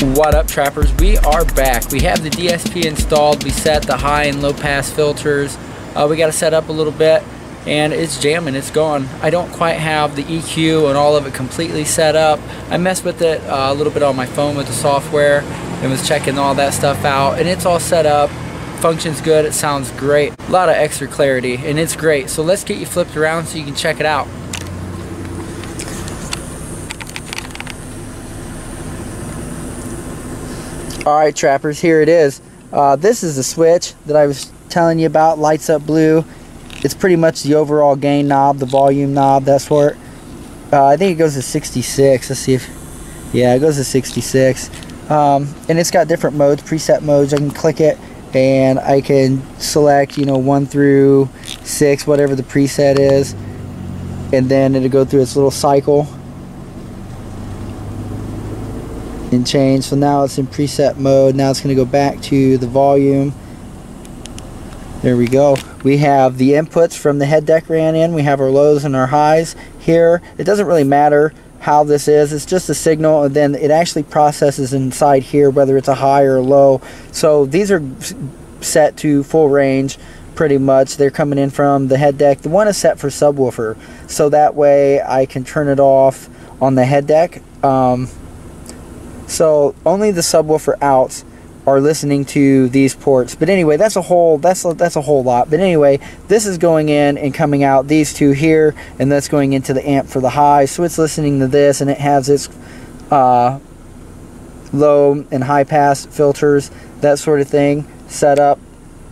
What up trappers, we are back. We have the DSP installed, we set the high and low pass filters. Uh, we got to set up a little bit and it's jamming, it's going. I don't quite have the EQ and all of it completely set up. I messed with it uh, a little bit on my phone with the software and was checking all that stuff out and it's all set up. Functions good, it sounds great. A lot of extra clarity and it's great. So let's get you flipped around so you can check it out. Alright trappers, here it is. Uh, this is the switch that I was telling you about, lights up blue. It's pretty much the overall gain knob, the volume knob, that sort. Uh, I think it goes to 66. Let's see if, yeah, it goes to 66. Um, and it's got different modes, preset modes. I can click it and I can select, you know, 1 through 6, whatever the preset is. And then it'll go through its little cycle and change. So now it's in preset mode. Now it's going to go back to the volume. There we go. We have the inputs from the head deck ran in. We have our lows and our highs here. It doesn't really matter how this is. It's just a signal and then it actually processes inside here whether it's a high or a low. So these are set to full range pretty much. They're coming in from the head deck. The one is set for subwoofer. So that way I can turn it off on the head deck. Um, so only the subwoofer outs are listening to these ports. But anyway, that's a whole that's a, that's a whole lot. But anyway, this is going in and coming out these two here, and that's going into the amp for the high. So it's listening to this, and it has its uh, low and high pass filters, that sort of thing set up.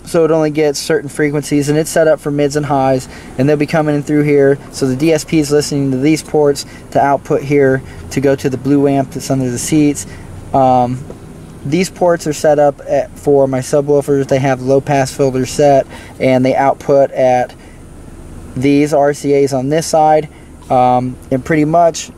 So it only gets certain frequencies, and it's set up for mids and highs, and they'll be coming in through here. So the DSP is listening to these ports to output here to go to the blue amp that's under the seats. Um, these ports are set up at, for my subwoofers. They have low pass filters set and they output at these RCAs on this side. Um, and pretty much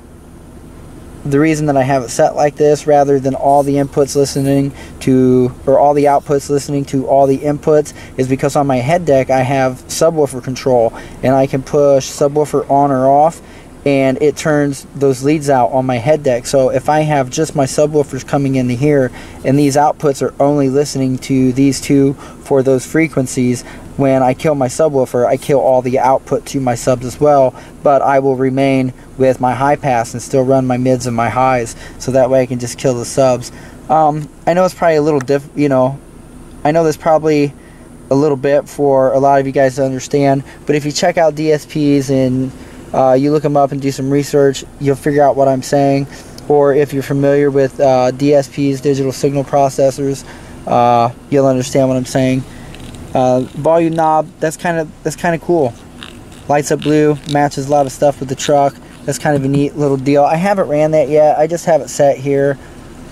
the reason that I have it set like this rather than all the inputs listening to or all the outputs listening to all the inputs is because on my head deck I have subwoofer control and I can push subwoofer on or off and it turns those leads out on my head deck. So if I have just my subwoofers coming into here and these outputs are only listening to these two for those frequencies, when I kill my subwoofer, I kill all the output to my subs as well, but I will remain with my high pass and still run my mids and my highs, so that way I can just kill the subs. Um, I know it's probably a little diff, you know, I know there's probably a little bit for a lot of you guys to understand, but if you check out DSPs and uh, you look them up and do some research, you'll figure out what I'm saying. Or if you're familiar with uh, DSPs, digital signal processors, uh, you'll understand what I'm saying. Uh, volume knob, that's kind of that's kind of cool. Lights up blue, matches a lot of stuff with the truck. That's kind of a neat little deal. I haven't ran that yet. I just have it set here,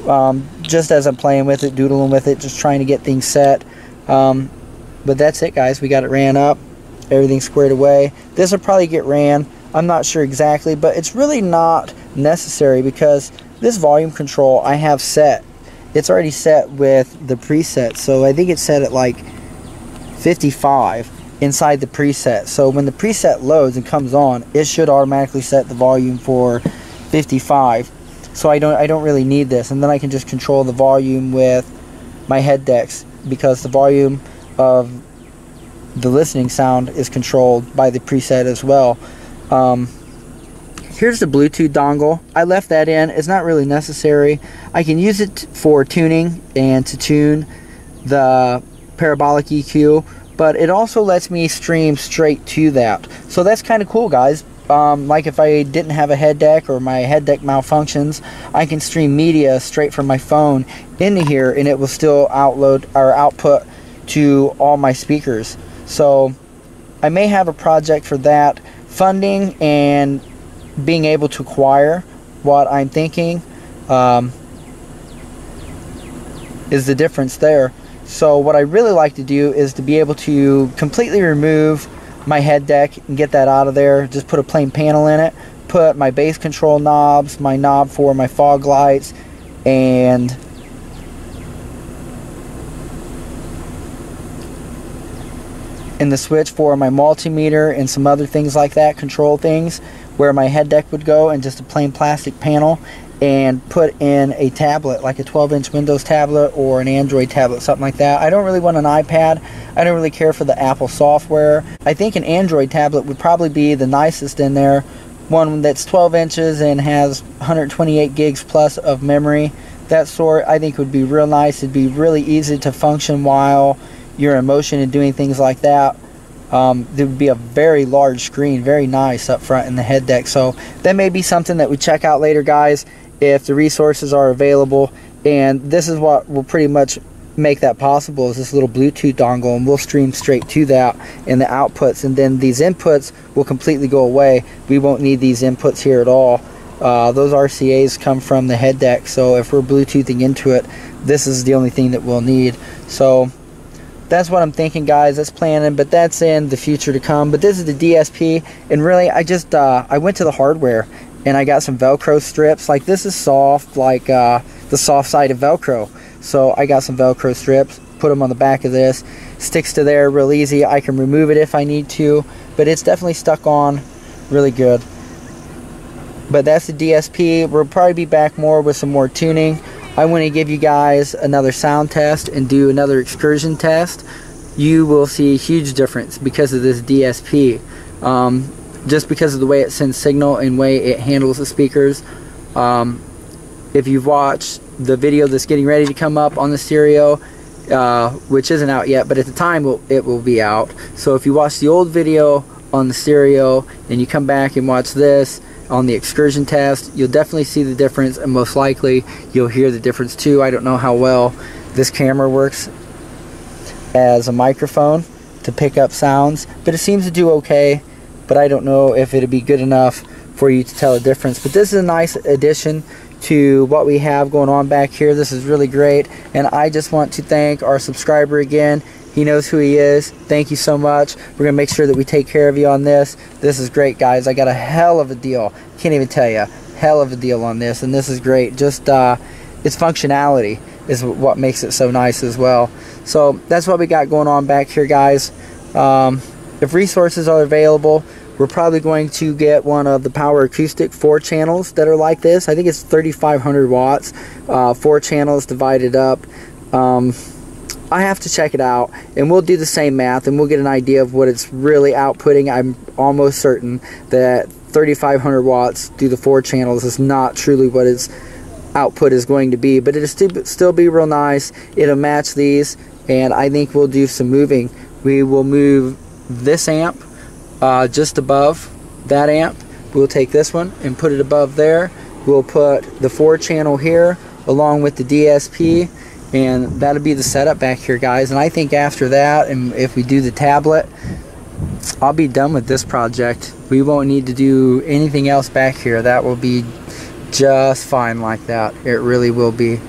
um, just as I'm playing with it, doodling with it, just trying to get things set. Um, but that's it, guys. We got it ran up. Everything squared away. This will probably get ran I'm not sure exactly, but it's really not necessary because this volume control I have set. It's already set with the preset, so I think it's set at like 55 inside the preset. So when the preset loads and comes on, it should automatically set the volume for 55. So I don't I don't really need this, and then I can just control the volume with my head decks because the volume of the listening sound is controlled by the preset as well. Um, here's the Bluetooth dongle. I left that in. It's not really necessary. I can use it for tuning and to tune the parabolic EQ, but it also lets me stream straight to that. So that's kind of cool, guys. Um, like if I didn't have a head deck or my head deck malfunctions, I can stream media straight from my phone into here and it will still outload or output to all my speakers. So I may have a project for that funding and being able to acquire what I'm thinking um, is the difference there. So what I really like to do is to be able to completely remove my head deck and get that out of there. Just put a plain panel in it. Put my bass control knobs, my knob for my fog lights, and in the switch for my multimeter and some other things like that, control things, where my head deck would go and just a plain plastic panel. And put in a tablet like a 12 inch Windows tablet or an Android tablet something like that. I don't really want an iPad. I don't really care for the Apple software. I think an Android tablet would probably be the nicest in there. One that's 12 inches and has 128 gigs plus of memory that sort I think would be real nice. It'd be really easy to function while you're in motion and doing things like that. Um, there would be a very large screen very nice up front in the head deck. So that may be something that we check out later guys if the resources are available. And this is what will pretty much make that possible is this little Bluetooth dongle and we'll stream straight to that in the outputs. And then these inputs will completely go away. We won't need these inputs here at all. Uh, those RCAs come from the head deck so if we're Bluetoothing into it this is the only thing that we'll need. So that's what I'm thinking guys. That's planning but that's in the future to come. But this is the DSP and really I just uh, I went to the hardware and I got some velcro strips. Like this is soft like uh, the soft side of velcro. So I got some velcro strips put them on the back of this. Sticks to there real easy. I can remove it if I need to but it's definitely stuck on really good. But that's the DSP we'll probably be back more with some more tuning. I want to give you guys another sound test and do another excursion test. You will see a huge difference because of this DSP um, just because of the way it sends signal and way it handles the speakers. Um, if you've watched the video that's getting ready to come up on the stereo, uh, which isn't out yet, but at the time it will be out. So if you watch the old video on the stereo and you come back and watch this on the excursion test, you'll definitely see the difference and most likely you'll hear the difference too. I don't know how well this camera works as a microphone to pick up sounds, but it seems to do okay but I don't know if it'd be good enough for you to tell a difference. But this is a nice addition to what we have going on back here. This is really great. And I just want to thank our subscriber again. He knows who he is. Thank you so much. We're going to make sure that we take care of you on this. This is great, guys. I got a hell of a deal. Can't even tell you. Hell of a deal on this. And this is great. Just uh, its functionality is what makes it so nice as well. So that's what we got going on back here, guys. Um, if resources are available, we're probably going to get one of the Power Acoustik 4 channels that are like this. I think it's 3500 watts, uh, 4 channels divided up. Um, I have to check it out and we'll do the same math and we'll get an idea of what it's really outputting. I'm almost certain that 3500 watts through the 4 channels is not truly what its output is going to be, but it'll still be real nice. It'll match these and I think we'll do some moving. We will move this amp uh, just above that amp. We'll take this one and put it above there. We'll put the four channel here along with the DSP and that'll be the setup back here guys. And I think after that and if we do the tablet I'll be done with this project. We won't need to do anything else back here. That will be just fine like that. It really will be.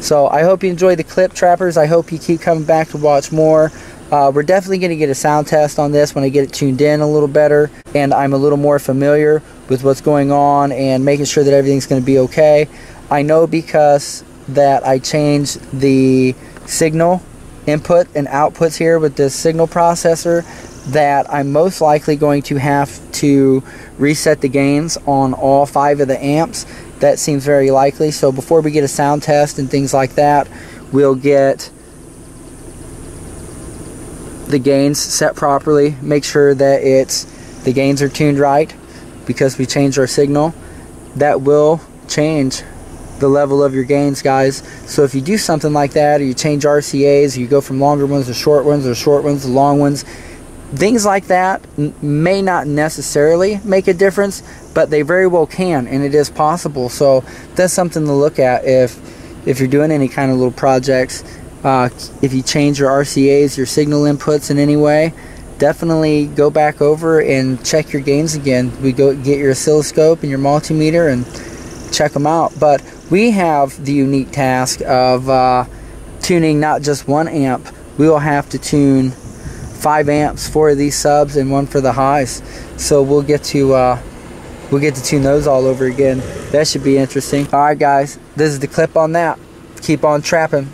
So I hope you enjoy the clip trappers. I hope you keep coming back to watch more uh, we're definitely going to get a sound test on this when I get it tuned in a little better and I'm a little more familiar with what's going on and making sure that everything's going to be okay. I know because that I changed the signal input and outputs here with this signal processor that I'm most likely going to have to reset the gains on all five of the amps. That seems very likely. So before we get a sound test and things like that, we'll get the gains set properly, make sure that it's the gains are tuned right because we changed our signal. That will change the level of your gains, guys. So if you do something like that, or you change RCAs, you go from longer ones to short ones, or short ones to long ones, things like that may not necessarily make a difference, but they very well can, and it is possible. So that's something to look at if if you're doing any kind of little projects uh, if you change your RCAs, your signal inputs in any way, definitely go back over and check your gains again. We go get your oscilloscope and your multimeter and check them out. But we have the unique task of uh, tuning not just one amp. We will have to tune five amps for these subs and one for the highs. So we'll get to uh, we'll get to tune those all over again. That should be interesting. All right, guys, this is the clip on that. Keep on trapping.